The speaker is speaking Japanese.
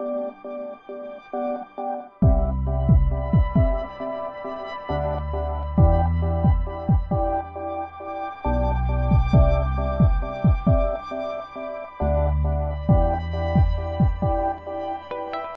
うん。